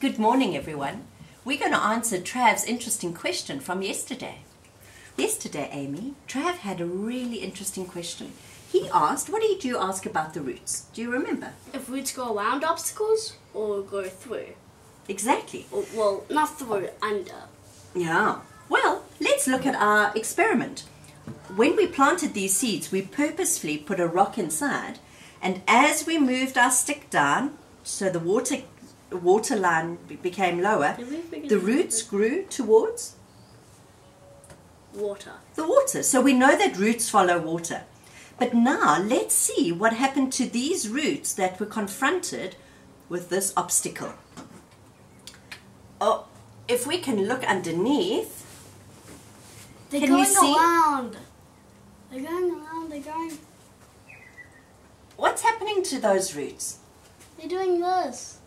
Good morning, everyone. We're going to answer Trav's interesting question from yesterday. Yesterday, Amy, Trav had a really interesting question. He asked, what did you ask about the roots? Do you remember? If roots go around obstacles or go through? Exactly. Or, well, not through, under. Yeah. Well, let's look at our experiment. When we planted these seeds, we purposefully put a rock inside, and as we moved our stick down, so the water water line became lower, Did we figure the roots grew towards Water. the water. So we know that roots follow water. But now let's see what happened to these roots that were confronted with this obstacle. Oh, if we can look underneath, They're Can you going see? around. They're going around. They're going. what's happening to those roots? They're doing this.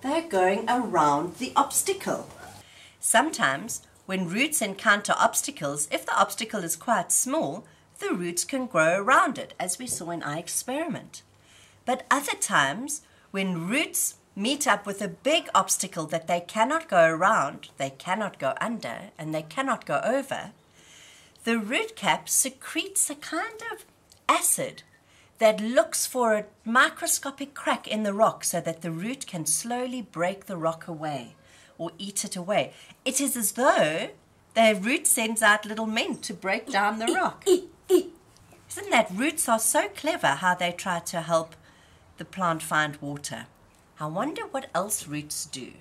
They're going around the obstacle. Sometimes, when roots encounter obstacles, if the obstacle is quite small, the roots can grow around it, as we saw in our experiment. But other times, when roots meet up with a big obstacle that they cannot go around, they cannot go under, and they cannot go over, the root cap secretes a kind of acid that looks for a microscopic crack in the rock so that the root can slowly break the rock away or eat it away. It is as though the root sends out little men to break down the rock. Isn't that roots are so clever how they try to help the plant find water? I wonder what else roots do.